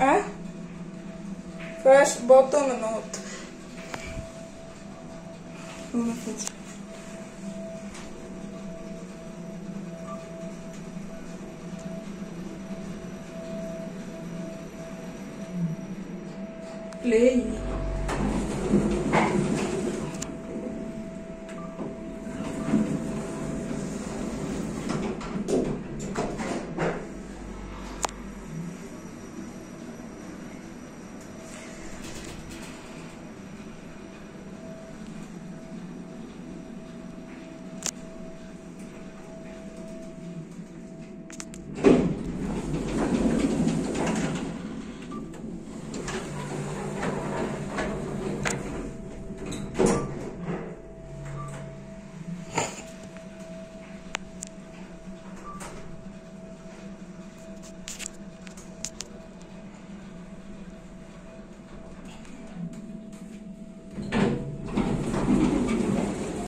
А? Фреш bottom note. Play.